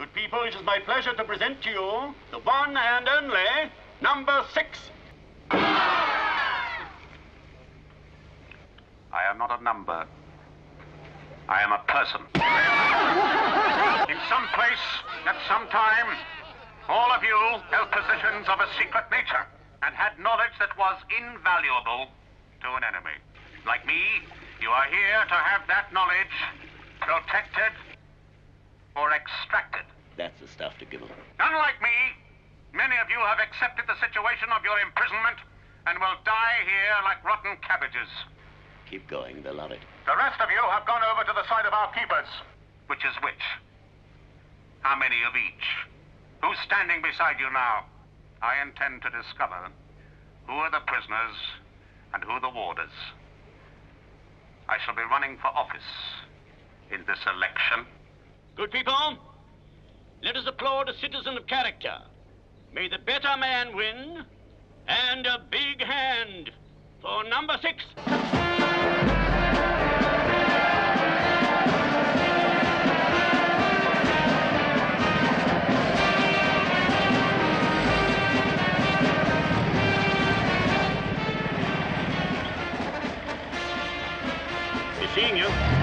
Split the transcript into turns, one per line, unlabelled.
Good people, it is my pleasure to present to you the one and only number six.
I am not a number. I am a person. In some place, at some time, all of you held positions of a secret nature and had knowledge that was invaluable to an enemy. Like me, you are here to have that knowledge protected or extracted.
That's the stuff to give them.
Unlike me, many of you have accepted the situation of your imprisonment and will die here like rotten cabbages.
Keep going, they'll love it.
The rest of you have gone over to the side of our keepers. Which is which? How many of each? Who's standing beside you now? I intend to discover who are the prisoners and who the warders. I shall be running for office in this election.
Good people, let us applaud a citizen of character. May the better man win, and a big hand for number six. Seeing you.